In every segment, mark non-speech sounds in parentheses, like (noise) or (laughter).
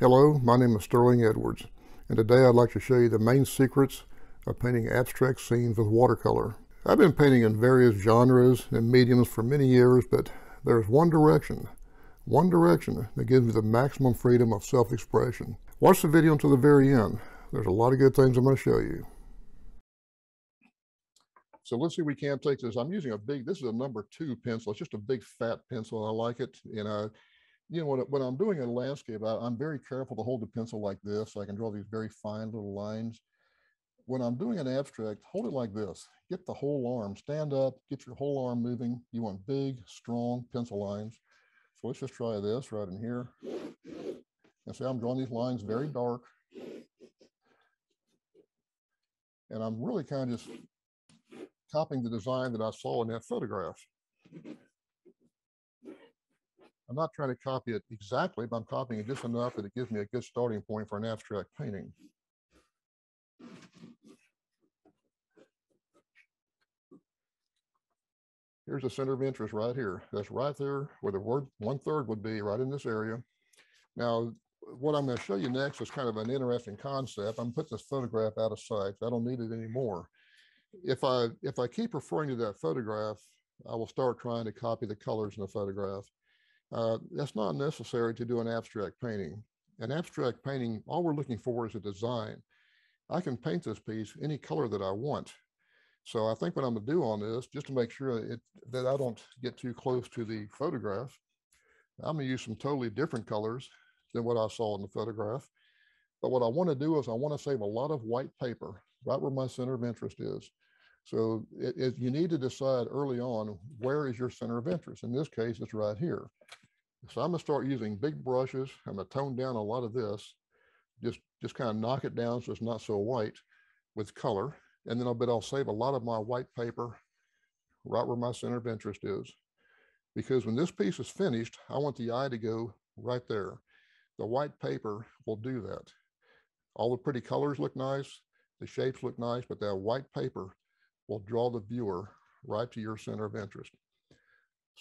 Hello, my name is Sterling Edwards, and today I'd like to show you the main secrets of painting abstract scenes with watercolor. I've been painting in various genres and mediums for many years, but there's one direction, one direction that gives me the maximum freedom of self-expression. Watch the video until the very end. There's a lot of good things I'm going to show you. So let's see, we can take this. I'm using a big, this is a number two pencil. It's just a big fat pencil. I like it. And I, you know, when, when I'm doing a landscape, I, I'm very careful to hold the pencil like this. So I can draw these very fine little lines. When I'm doing an abstract, hold it like this. Get the whole arm, stand up, get your whole arm moving. You want big, strong pencil lines. So let's just try this right in here. And see, I'm drawing these lines very dark. And I'm really kind of just copying the design that I saw in that photograph. I'm not trying to copy it exactly, but I'm copying it just enough that it gives me a good starting point for an abstract painting. Here's the center of interest right here. That's right there where the word one third would be right in this area. Now, what I'm going to show you next is kind of an interesting concept. I'm putting this photograph out of sight. I don't need it anymore. If I if I keep referring to that photograph, I will start trying to copy the colors in the photograph. Uh, that's not necessary to do an abstract painting. An abstract painting, all we're looking for is a design. I can paint this piece any color that I want. So I think what I'm gonna do on this, just to make sure it, that I don't get too close to the photograph, I'm gonna use some totally different colors than what I saw in the photograph. But what I wanna do is I wanna save a lot of white paper right where my center of interest is. So it, it, you need to decide early on, where is your center of interest? In this case, it's right here. So I'm gonna start using big brushes. I'm gonna tone down a lot of this, just, just kind of knock it down so it's not so white with color. And then I'll bet I'll save a lot of my white paper right where my center of interest is. Because when this piece is finished, I want the eye to go right there. The white paper will do that. All the pretty colors look nice, the shapes look nice, but that white paper will draw the viewer right to your center of interest.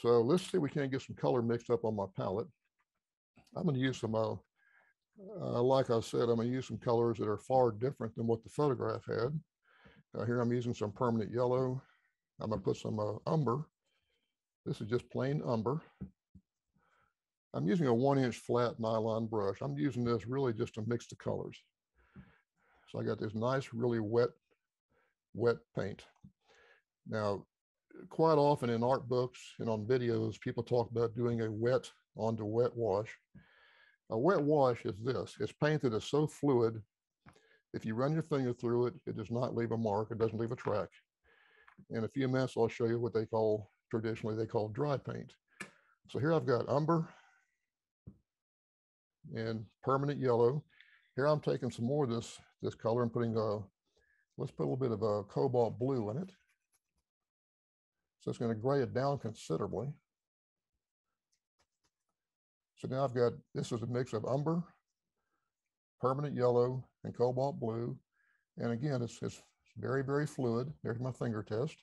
So let's see we can't get some color mixed up on my palette. I'm going to use some, uh, uh, like I said, I'm going to use some colors that are far different than what the photograph had. Uh, here I'm using some permanent yellow. I'm gonna put some uh, umber. This is just plain umber. I'm using a one inch flat nylon brush. I'm using this really just to mix the colors. So I got this nice, really wet, wet paint. Now, quite often in art books and on videos, people talk about doing a wet onto wet wash. A wet wash is this, it's paint that is so fluid if you run your finger through it, it does not leave a mark. It doesn't leave a track. In a few minutes, I'll show you what they call, traditionally they call dry paint. So here I've got umber and permanent yellow. Here I'm taking some more of this, this color and putting a, let's put a little bit of a cobalt blue in it. So it's going to gray it down considerably. So now I've got, this is a mix of umber, permanent yellow, and cobalt blue. And again, it's, it's very, very fluid. There's my finger test.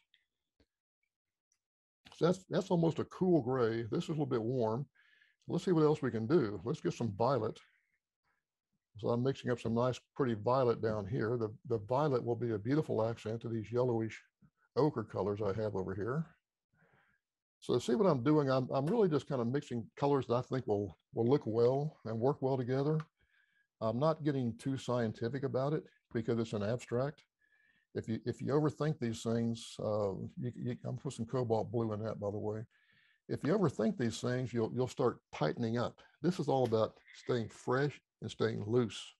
So that's, that's almost a cool gray. This is a little bit warm. Let's see what else we can do. Let's get some violet. So I'm mixing up some nice, pretty violet down here. The, the violet will be a beautiful accent to these yellowish ochre colors I have over here. So see what I'm doing, I'm, I'm really just kind of mixing colors that I think will, will look well and work well together. I'm not getting too scientific about it because it's an abstract. If you if you overthink these things, uh, you, you, I'm putting some cobalt blue in that, by the way. If you overthink these things, you'll you'll start tightening up. This is all about staying fresh and staying loose.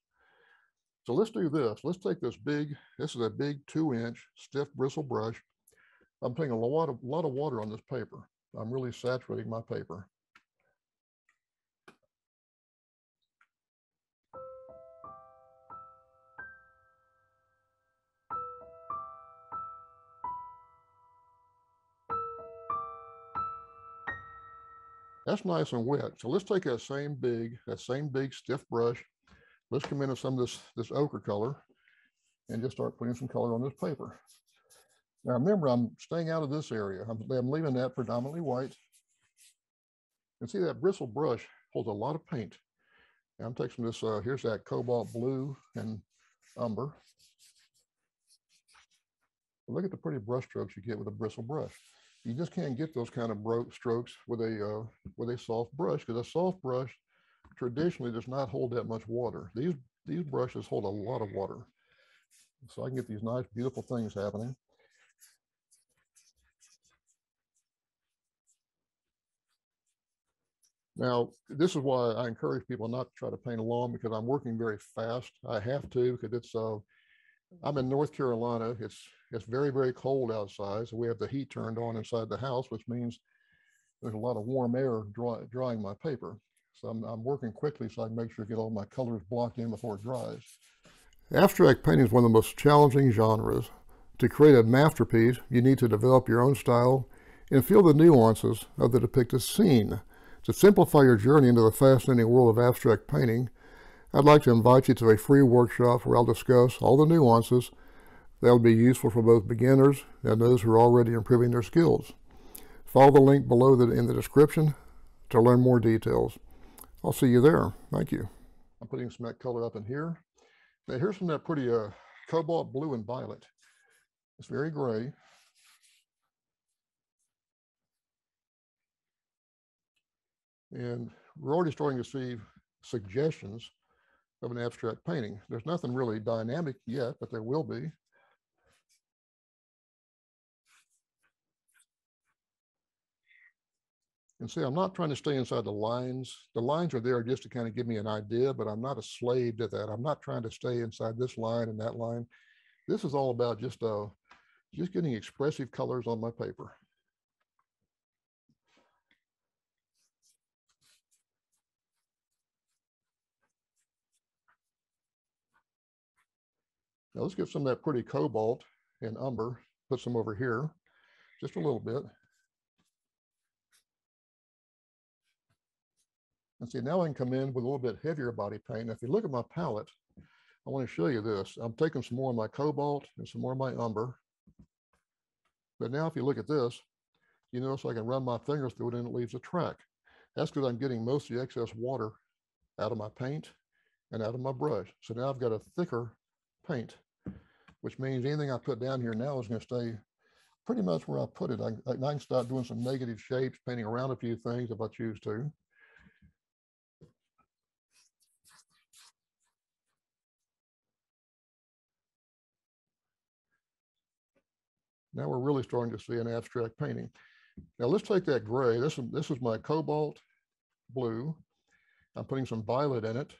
So let's do this. Let's take this big. This is a big two-inch stiff bristle brush. I'm putting a lot of lot of water on this paper. I'm really saturating my paper. That's nice and wet. So let's take that same big, that same big stiff brush. Let's come in with some of this, this ochre color and just start putting some color on this paper. Now remember, I'm staying out of this area. I'm, I'm leaving that predominantly white. And see that bristle brush holds a lot of paint. I'm taking this, uh, here's that cobalt blue and umber. Look at the pretty brush strokes you get with a bristle brush. You just can't get those kind of strokes with a uh, with a soft brush because a soft brush traditionally does not hold that much water. These these brushes hold a lot of water. So I can get these nice, beautiful things happening. Now, this is why I encourage people not to try to paint along because I'm working very fast. I have to because it's uh, I'm in North Carolina. It's it's very very cold outside, so we have the heat turned on inside the house, which means there's a lot of warm air dry, drying my paper. So I'm, I'm working quickly so I can make sure I get all my colors blocked in before it dries. Abstract painting is one of the most challenging genres. To create a masterpiece, you need to develop your own style and feel the nuances of the depicted scene. To simplify your journey into the fascinating world of abstract painting, I'd like to invite you to a free workshop where I'll discuss all the nuances that will be useful for both beginners and those who are already improving their skills. Follow the link below in the description to learn more details. I'll see you there. Thank you. I'm putting some that color up in here. Now here's some that pretty uh, cobalt blue and violet. It's very gray. And we're already starting to see suggestions of an abstract painting. There's nothing really dynamic yet, but there will be. And see, I'm not trying to stay inside the lines. The lines are there just to kind of give me an idea, but I'm not a slave to that. I'm not trying to stay inside this line and that line. This is all about just uh, just getting expressive colors on my paper. Now let's get some of that pretty cobalt and umber, put some over here, just a little bit. And see, now I can come in with a little bit heavier body paint. Now, if you look at my palette, I want to show you this. I'm taking some more of my cobalt and some more of my umber. But now if you look at this, you notice I can run my fingers through it and it leaves a track. That's because I'm getting most of the excess water out of my paint and out of my brush. So now I've got a thicker paint, which means anything I put down here now is going to stay pretty much where I put it. I, I can start doing some negative shapes, painting around a few things if I choose to. Now we're really starting to see an abstract painting. Now let's take that gray. This is, this is my cobalt blue. I'm putting some violet in it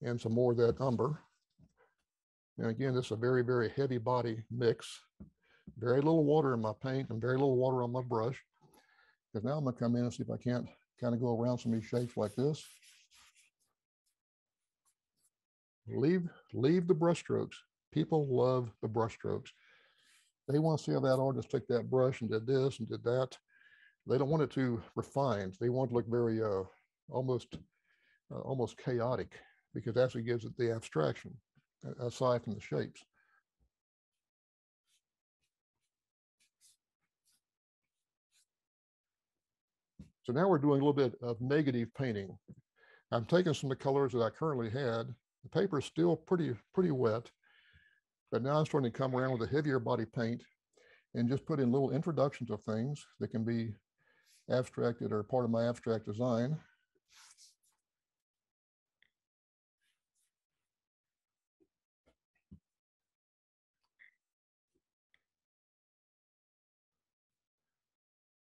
and some more of that umber. And again, this is a very, very heavy body mix. Very little water in my paint and very little water on my brush. Because now I'm gonna come in and see if I can't kind of go around some of these shapes like this. Leave, leave the brush strokes. People love the brush strokes. They want to see how that artist took that brush and did this and did that. They don't want it too refined. They want to look very uh, almost uh, almost chaotic because that's what gives it the abstraction aside from the shapes. So now we're doing a little bit of negative painting. I'm taking some of the colors that I currently had. The paper is still pretty, pretty wet, but now I'm starting to come around with a heavier body paint and just put in little introductions of things that can be abstracted or part of my abstract design.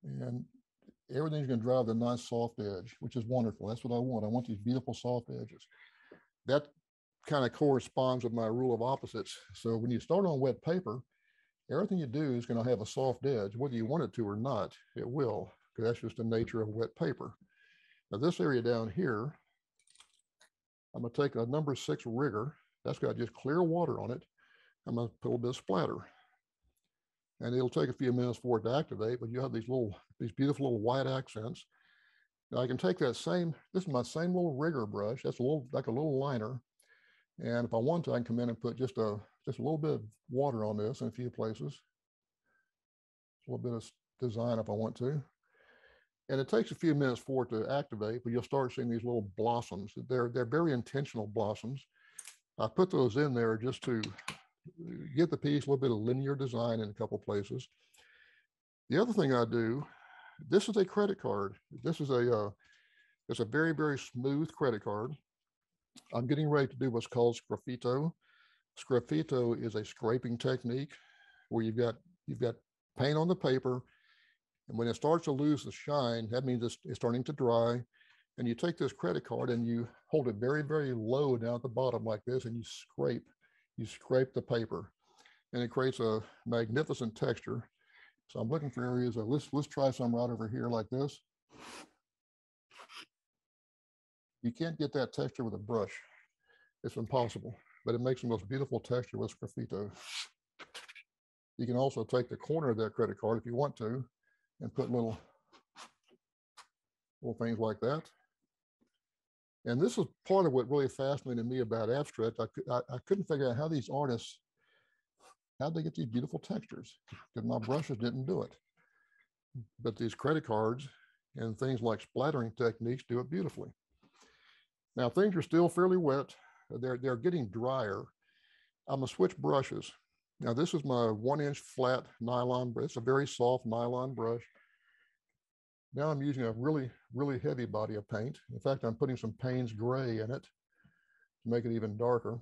And everything's going to drive the nice soft edge, which is wonderful. That's what I want. I want these beautiful soft edges. That kind of corresponds with my rule of opposites. So when you start on wet paper, everything you do is going to have a soft edge, whether you want it to or not, it will, because that's just the nature of wet paper. Now this area down here, I'm going to take a number six rigger. That's got just clear water on it. I'm going to put a little bit of splatter. And it'll take a few minutes for it to activate, but you have these little, these beautiful little white accents. Now I can take that same, this is my same little rigger brush. That's a little, like a little liner. And if I want to, I can come in and put just a, just a little bit of water on this in a few places. A little bit of design if I want to. And it takes a few minutes for it to activate, but you'll start seeing these little blossoms. They're, they're very intentional blossoms. I put those in there just to get the piece a little bit of linear design in a couple places. The other thing I do, this is a credit card. This is a, uh, it's a very, very smooth credit card. I'm getting ready to do what's called sgraffito. Sgraffito is a scraping technique where you've got, you've got paint on the paper. And when it starts to lose the shine, that means it's, it's starting to dry. And you take this credit card and you hold it very, very low down at the bottom like this, and you scrape, you scrape the paper. And it creates a magnificent texture. So I'm looking for areas of, let's, let's try some right over here like this. You can't get that texture with a brush. It's impossible, but it makes the most beautiful texture with sgraffito. You can also take the corner of that credit card if you want to and put little, little things like that. And this is part of what really fascinated me about abstract. I, I, I couldn't figure out how these artists, how they get these beautiful textures because my brushes didn't do it. But these credit cards and things like splattering techniques do it beautifully. Now things are still fairly wet. They're, they're getting drier. I'm gonna switch brushes. Now this is my one inch flat nylon, brush. it's a very soft nylon brush. Now I'm using a really, really heavy body of paint. In fact, I'm putting some Payne's gray in it to make it even darker.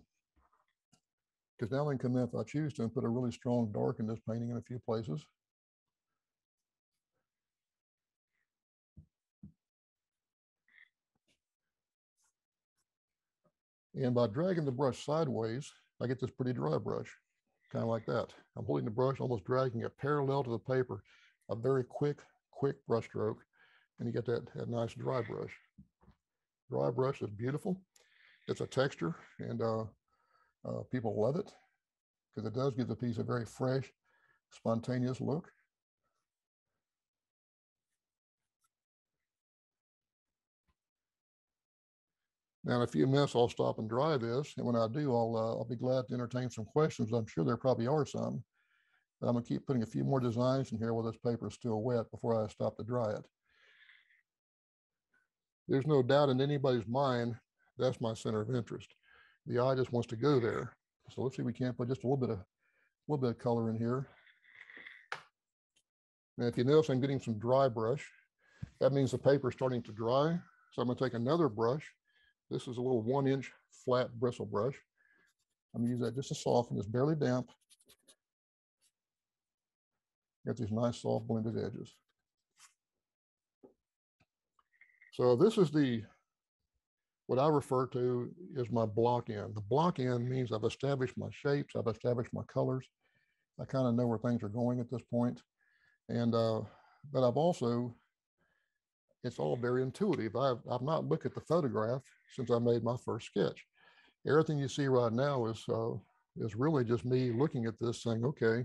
Because now in if I choose to put a really strong dark in this painting in a few places. And by dragging the brush sideways, I get this pretty dry brush, kind of like that. I'm holding the brush, almost dragging it parallel to the paper, a very quick, quick brush stroke, and you get that, that nice dry brush. Dry brush is beautiful. It's a texture, and uh, uh, people love it because it does give the piece a very fresh, spontaneous look. Now, in a few minutes, I'll stop and dry this. And when I do, I'll, uh, I'll be glad to entertain some questions. I'm sure there probably are some. But I'm going to keep putting a few more designs in here while this paper is still wet before I stop to dry it. There's no doubt in anybody's mind that's my center of interest. The eye just wants to go there. So let's see we can't put just a little bit of a little bit of color in here. Now, if you notice, I'm getting some dry brush. That means the paper is starting to dry. So I'm going to take another brush this is a little one inch flat bristle brush. I'm gonna use that just to soften, it's barely damp. Got these nice soft blended edges. So this is the, what I refer to is my block in. The block in means I've established my shapes, I've established my colors. I kind of know where things are going at this point. And, uh, but I've also it's all very intuitive. I've, I've not looked at the photograph since I made my first sketch. Everything you see right now is, uh, is really just me looking at this saying, okay,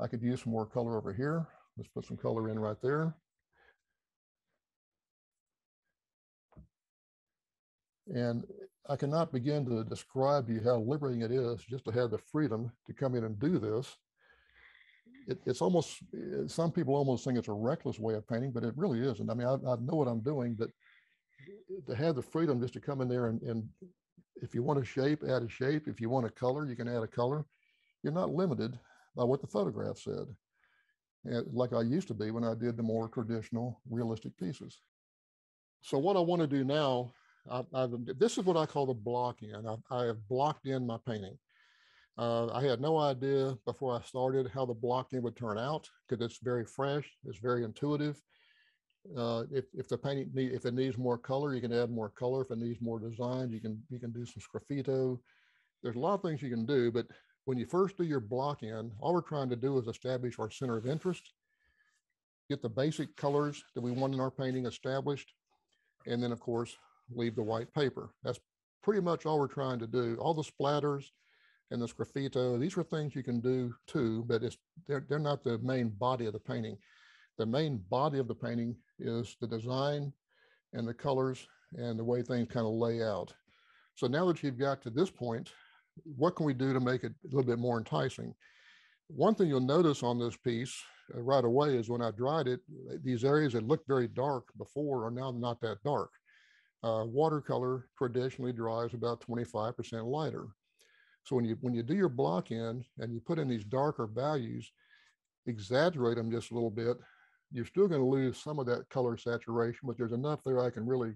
I could use some more color over here. Let's put some color in right there. And I cannot begin to describe to you how liberating it is just to have the freedom to come in and do this it, it's almost eh, some people almost think it's a reckless way of painting, but it really isn't. I mean, I, I know what I'm doing, but to have the freedom just to come in there and, and if you want a shape, add a shape. If you want a color, you can add a color. You're not limited by what the photograph said, and like I used to be when I did the more traditional, realistic pieces. So what I want to do now, I, this is what I call the blocking. I, I have blocked in my painting. Uh, I had no idea before I started how the blocking would turn out because it's very fresh, it's very intuitive. Uh, if, if the painting need, if it needs more color, you can add more color. If it needs more design, you can you can do some sgraffito. There's a lot of things you can do, but when you first do your block in, all we're trying to do is establish our center of interest, get the basic colors that we want in our painting established, and then of course leave the white paper. That's pretty much all we're trying to do. All the splatters, and the sgraffito. These are things you can do too, but it's they're, they're not the main body of the painting. The main body of the painting is the design and the colors and the way things kind of lay out. So now that you've got to this point, what can we do to make it a little bit more enticing? One thing you'll notice on this piece uh, right away is when I dried it, these areas that looked very dark before are now not that dark. Uh, watercolor traditionally dries about 25% lighter. So when you when you do your block in and you put in these darker values, exaggerate them just a little bit, you're still going to lose some of that color saturation, but there's enough there I can really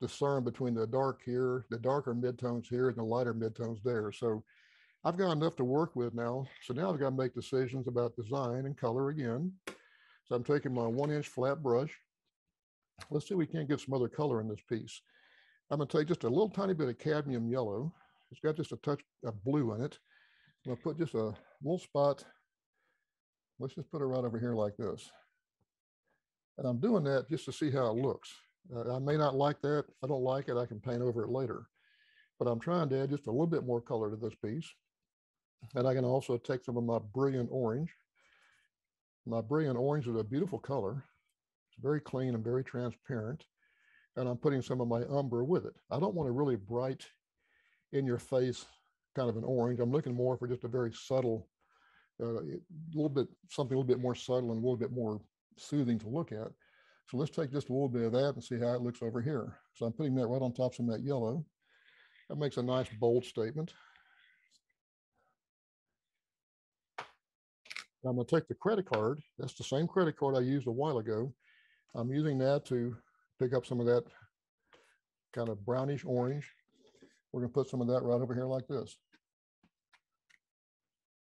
discern between the dark here, the darker midtones here, and the lighter midtones there. So I've got enough to work with now. So now I've got to make decisions about design and color again. So I'm taking my one inch flat brush. Let's see if we can't get some other color in this piece. I'm gonna take just a little tiny bit of cadmium yellow. It's got just a touch of blue in it. I'm gonna put just a little spot. Let's just put it right over here like this. And I'm doing that just to see how it looks. Uh, I may not like that. If I don't like it, I can paint over it later. But I'm trying to add just a little bit more color to this piece. And I can also take some of my brilliant orange. My brilliant orange is a beautiful color. It's very clean and very transparent. And I'm putting some of my umber with it. I don't want a really bright in your face kind of an orange. I'm looking more for just a very subtle, uh, a little bit, something a little bit more subtle and a little bit more soothing to look at. So let's take just a little bit of that and see how it looks over here. So I'm putting that right on top of that yellow. That makes a nice bold statement. I'm going to take the credit card. That's the same credit card I used a while ago. I'm using that to pick up some of that kind of brownish orange. We're going to put some of that right over here like this.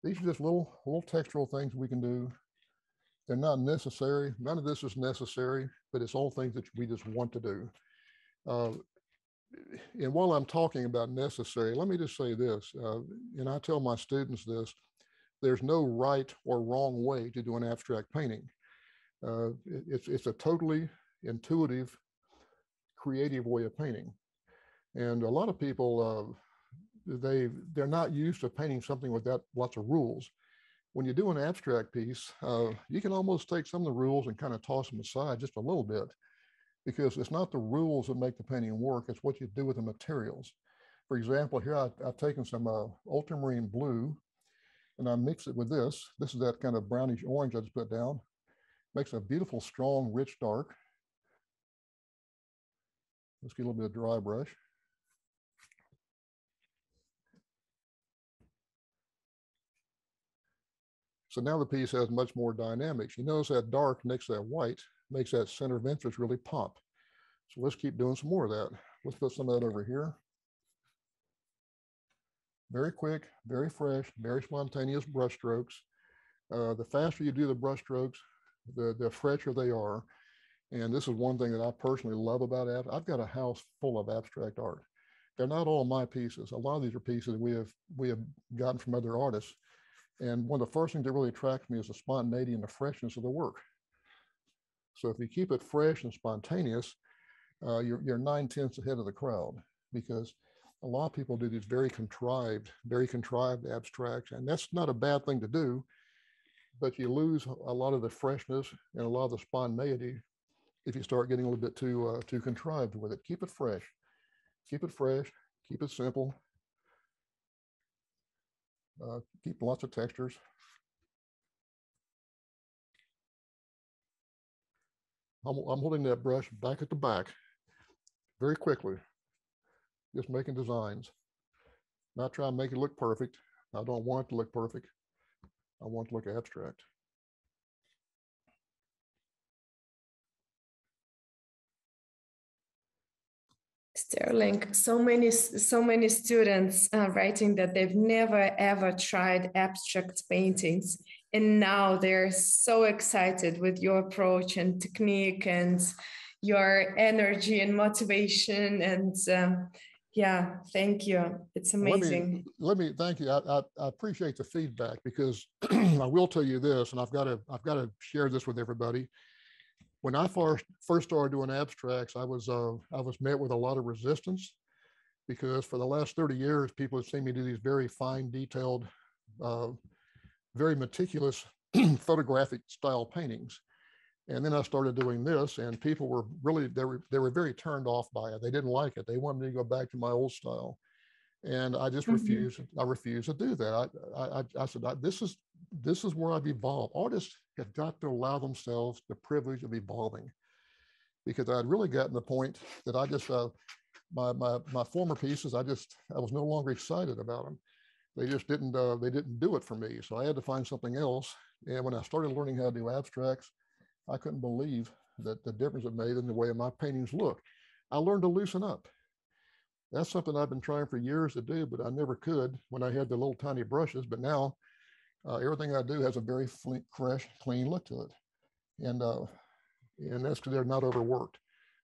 These are just little, little textural things we can do. They're not necessary. None of this is necessary, but it's all things that we just want to do. Uh, and while I'm talking about necessary, let me just say this, uh, and I tell my students this, there's no right or wrong way to do an abstract painting. Uh, it's, it's a totally intuitive, creative way of painting. And a lot of people, uh, they, they're not used to painting something without lots of rules. When you do an abstract piece, uh, you can almost take some of the rules and kind of toss them aside just a little bit because it's not the rules that make the painting work, it's what you do with the materials. For example, here I, have taken some uh, ultramarine blue and I mix it with this. This is that kind of brownish orange I just put down. Makes a beautiful, strong, rich dark. Let's get a little bit of dry brush. So now the piece has much more dynamics. You notice that dark next to that white makes that center of interest really pop. So let's keep doing some more of that. Let's put some of that over here. Very quick, very fresh, very spontaneous brush strokes. Uh, the faster you do the brush strokes, the, the fresher they are. And this is one thing that I personally love about it. I've got a house full of abstract art. They're not all my pieces. A lot of these are pieces we have we have gotten from other artists. And one of the first things that really attracts me is the spontaneity and the freshness of the work. So if you keep it fresh and spontaneous, uh, you're, you're nine tenths ahead of the crowd because a lot of people do these very contrived, very contrived abstracts, and that's not a bad thing to do, but you lose a lot of the freshness and a lot of the spontaneity if you start getting a little bit too uh, too contrived with it. Keep it fresh, keep it fresh, keep it simple, uh, keep lots of textures. I'm, I'm holding that brush back at the back very quickly, just making designs. Not trying to make it look perfect. I don't want it to look perfect. I want it to look abstract. Sterling, so many so many students uh, writing that they've never ever tried abstract paintings, and now they're so excited with your approach and technique and your energy and motivation. And um, yeah, thank you. It's amazing. Let me, let me thank you. I, I, I, appreciate the feedback because (clears throat) I will tell you this, and I've got to I've got to share this with everybody when I first first started doing abstracts, I was uh, I was met with a lot of resistance because for the last 30 years, people have seen me do these very fine, detailed, uh, very meticulous (clears throat) photographic style paintings. And then I started doing this, and people were really they were they were very turned off by it. They didn't like it. They wanted me to go back to my old style, and I just mm-hmm. refused. I refused to do that. I I, I said this is this is where I've evolved. Artists have got to allow themselves the privilege of evolving because I'd really gotten the point that I just, uh, my, my, my former pieces, I just, I was no longer excited about them. They just didn't, uh, they didn't do it for me. So I had to find something else. And when I started learning how to do abstracts, I couldn't believe that the difference it made in the way my paintings look. I learned to loosen up. That's something I've been trying for years to do, but I never could when I had the little tiny brushes. But now uh, everything I do has a very fresh, clean look to it. And, uh, and that's because they're not overworked.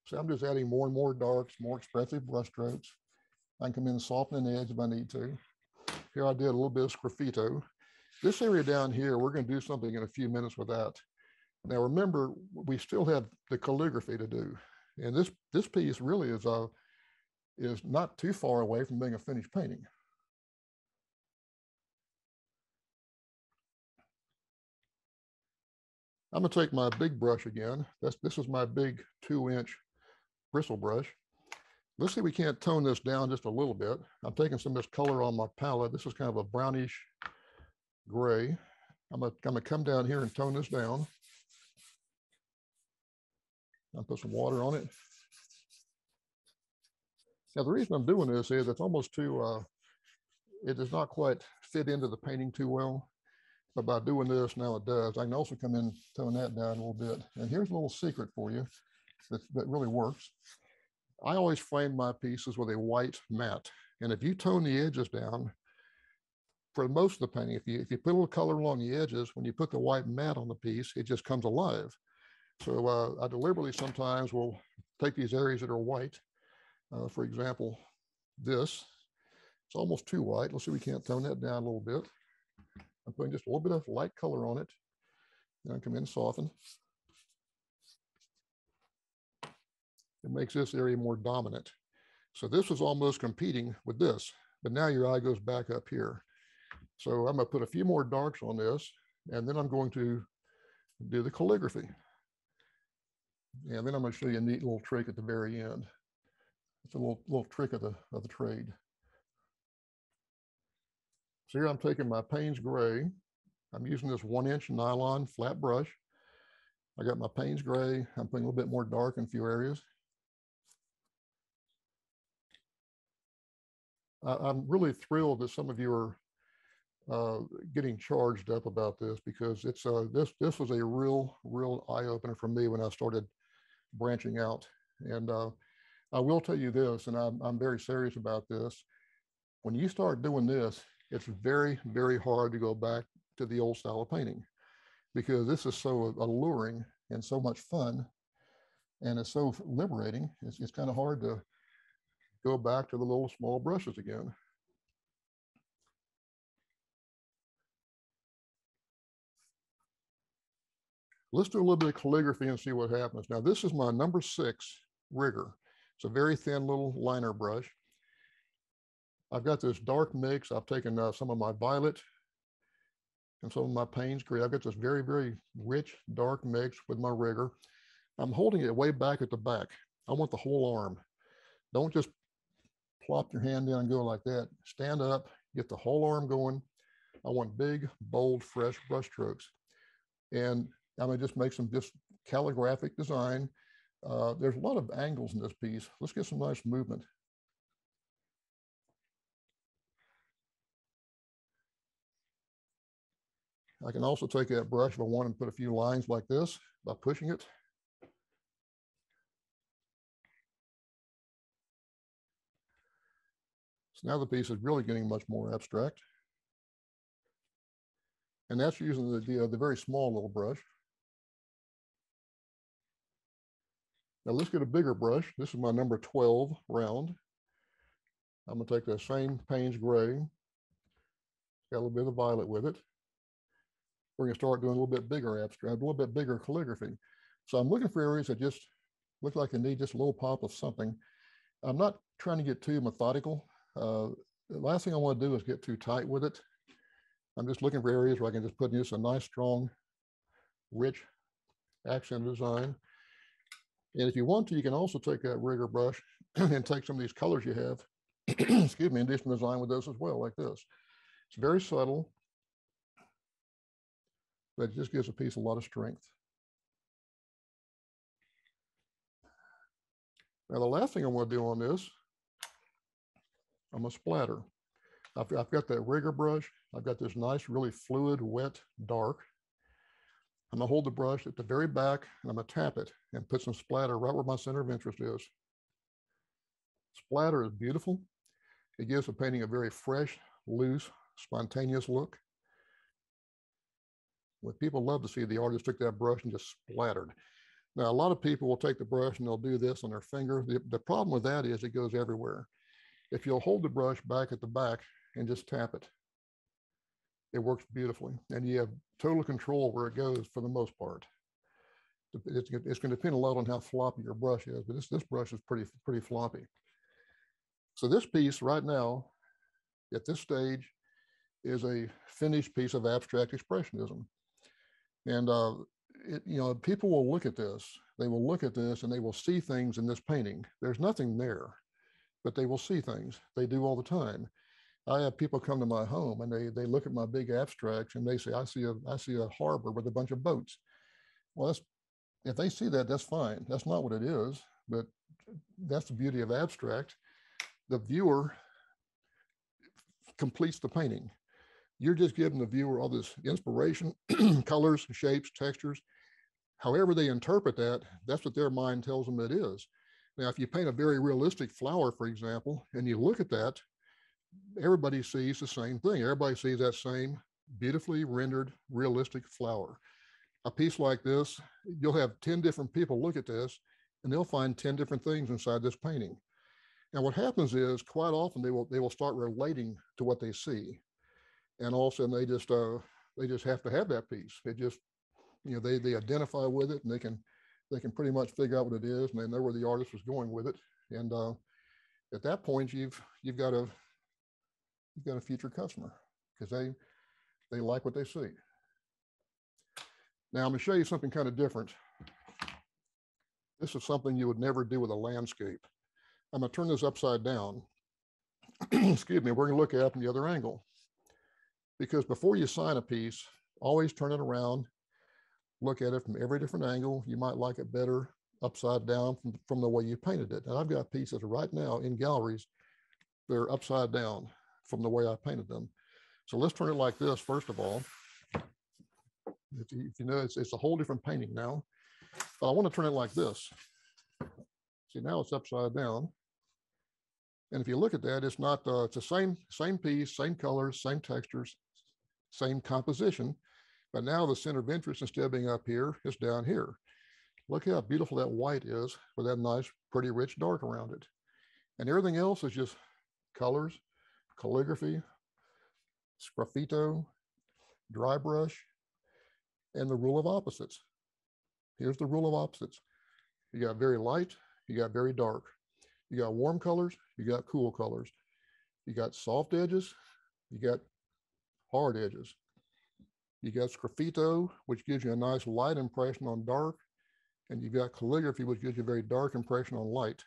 So I'm just adding more and more darks, more expressive brush strokes. I can come in and soften the edge if I need to. Here I did a little bit of sgraffito. This area down here, we're going to do something in a few minutes with that. Now remember, we still have the calligraphy to do. And this, this piece really is, uh, is not too far away from being a finished painting. I'm gonna take my big brush again. That's, this is my big two inch bristle brush. Let's see, if we can't tone this down just a little bit. I'm taking some of this color on my palette. This is kind of a brownish gray. I'm gonna, I'm gonna come down here and tone this down. I'll put some water on it. Now, the reason I'm doing this is it's almost too, uh, it does not quite fit into the painting too well. But by doing this, now it does. I can also come in, tone that down a little bit. And here's a little secret for you that, that really works. I always frame my pieces with a white mat. And if you tone the edges down, for most of the painting, if you, if you put a little color along the edges, when you put the white mat on the piece, it just comes alive. So uh, I deliberately sometimes will take these areas that are white. Uh, for example, this, it's almost too white. Let's see, we can't tone that down a little bit. I'm putting just a little bit of light color on it. Then I come in and soften. It makes this area more dominant. So this was almost competing with this, but now your eye goes back up here. So I'm gonna put a few more darks on this, and then I'm going to do the calligraphy. And then I'm gonna show you a neat little trick at the very end. It's a little, little trick of the, of the trade. So here I'm taking my Payne's Gray. I'm using this one inch nylon flat brush. I got my Payne's Gray. I'm putting a little bit more dark in a few areas. I, I'm really thrilled that some of you are uh, getting charged up about this because it's uh, this this was a real real eye opener for me when I started branching out. And uh, I will tell you this, and I'm I'm very serious about this. When you start doing this, it's very very hard to go back to the old style of painting because this is so alluring and so much fun and it's so liberating. It's, it's kind of hard to go back to the little small brushes again. Let's do a little bit of calligraphy and see what happens. Now, this is my number six rigger. It's a very thin little liner brush. I've got this dark mix. I've taken uh, some of my violet and some of my Payne's gray. I've got this very, very rich, dark mix with my rigger. I'm holding it way back at the back. I want the whole arm. Don't just plop your hand down and go like that. Stand up, get the whole arm going. I want big, bold, fresh brush strokes. And I'm gonna just make some just calligraphic design. Uh, there's a lot of angles in this piece. Let's get some nice movement. I can also take that brush if I want and put a few lines like this by pushing it. So now the piece is really getting much more abstract. And that's using the, the, uh, the very small little brush. Now let's get a bigger brush. This is my number 12 round. I'm gonna take that same Payne's gray, got a little bit of violet with it. We're gonna start doing a little bit bigger abstract, a little bit bigger calligraphy. So I'm looking for areas that just look like they need just a little pop of something. I'm not trying to get too methodical. Uh, the last thing I want to do is get too tight with it. I'm just looking for areas where I can just put in just a nice, strong, rich accent design. And if you want to, you can also take that rigger brush (clears throat) and take some of these colors you have, (clears throat) excuse me, and do some design with those as well, like this. It's very subtle. But it just gives a piece a lot of strength. Now, the last thing I want to do on this, I'm gonna splatter. I've, I've got that rigger brush. I've got this nice, really fluid, wet, dark. I'm gonna hold the brush at the very back and I'm gonna tap it and put some splatter right where my center of interest is. Splatter is beautiful. It gives the painting a very fresh, loose, spontaneous look. What people love to see the artist took that brush and just splattered. Now, a lot of people will take the brush and they'll do this on their finger. The, the problem with that is it goes everywhere. If you'll hold the brush back at the back and just tap it, it works beautifully. And you have total control where it goes for the most part. It's, it's going to depend a lot on how floppy your brush is, but this, this brush is pretty, pretty floppy. So this piece right now, at this stage, is a finished piece of abstract expressionism. And uh, it, you know, people will look at this, they will look at this and they will see things in this painting. There's nothing there, but they will see things. They do all the time. I have people come to my home and they they look at my big abstracts and they say, I see a I see a harbor with a bunch of boats. Well, that's if they see that, that's fine. That's not what it is, but that's the beauty of abstract. The viewer completes the painting. You're just giving the viewer all this inspiration, (clears throat) colors, shapes, textures. However they interpret that, that's what their mind tells them it is. Now, if you paint a very realistic flower, for example, and you look at that, everybody sees the same thing. Everybody sees that same beautifully rendered, realistic flower. A piece like this, you'll have 10 different people look at this and they'll find 10 different things inside this painting. And what happens is quite often they will they will start relating to what they see. And all of a sudden they just uh they just have to have that piece. It just, you know, they they identify with it and they can they can pretty much figure out what it is and they know where the artist was going with it. And uh at that point you've you've got a you've got a future customer because they they like what they see. Now I'm going to show you something kind of different. This is something you would never do with a landscape. I'm going to turn this upside down. (clears throat) Excuse me, we're going to look at it from the other angle. Because before you sign a piece, always turn it around, look at it from every different angle. You might like it better upside down from, from the way you painted it. And I've got pieces right now in galleries, they're upside down from the way I painted them. So let's turn it like this, first of all. If you, if you know, it's, it's a whole different painting now, but I want to turn it like this. See, now it's upside down. And if you look at that, it's not, uh, it's the same, same piece, same colors, same textures, same composition, but now the center of interest, instead of being up here, is down here. Look how beautiful that white is with that nice, pretty rich dark around it. And everything else is just colors, calligraphy, sgraffito, dry brush, and the rule of opposites. Here's the rule of opposites. You got very light, you got very dark. You got warm colors, you got cool colors. You got soft edges, you got hard edges. You got sgraffito, which gives you a nice light impression on dark. And you've got calligraphy, which gives you a very dark impression on light.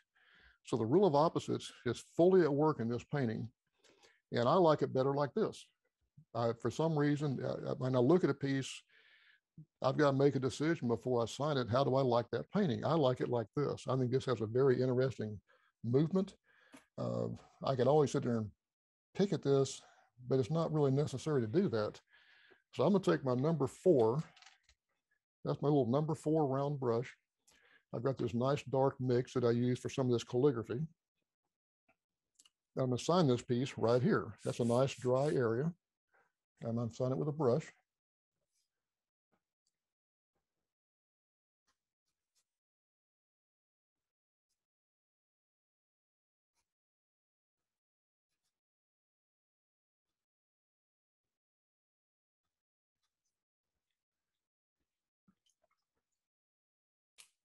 So the rule of opposites is fully at work in this painting. And I like it better like this. Uh, for some reason, uh, when I look at a piece, I've got to make a decision before I sign it. How do I like that painting? I like it like this. I think this has a very interesting movement. Uh, I could always sit there and pick at this, but it's not really necessary to do that. So I'm going to take my number four. That's my little number four round brush. I've got this nice dark mix that I use for some of this calligraphy. I'm going to sign this piece right here. That's a nice dry area. And I'm going to sign it with a brush.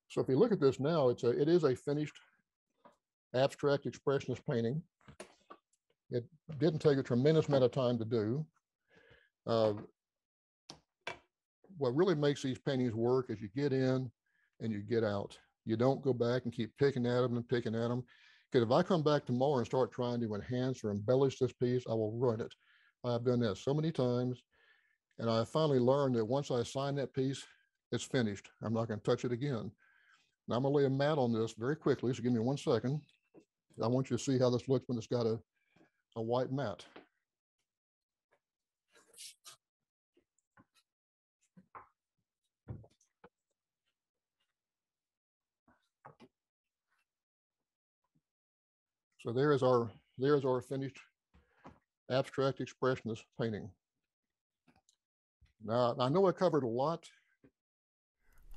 So if you look at this now, it's a, it is a finished abstract expressionist painting. It didn't take a tremendous amount of time to do. Uh, what really makes these paintings work is you get in and you get out. You don't go back and keep picking at them and picking at them. Because if I come back tomorrow and start trying to enhance or embellish this piece, I will ruin it. I've done that so many times. And I finally learned that once I sign that piece, it's finished. I'm not going to touch it again. Now I'm to lay a mat on this very quickly. So give me one second. I want you to see how this looks when it's got a, a white mat. So there is our, there is our finished abstract expressionist painting. Now, I know I covered a lot.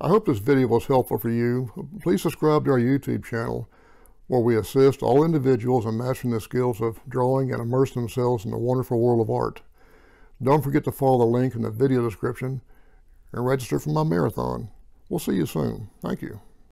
I hope this video was helpful for you. Please subscribe to our YouTube channel where we assist all individuals in mastering the skills of drawing and immerse themselves in the wonderful world of art. Don't forget to follow the link in the video description and register for my marathon. We'll see you soon. Thank you.